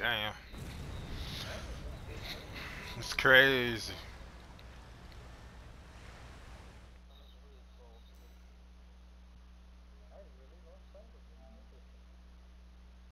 Damn. It's crazy.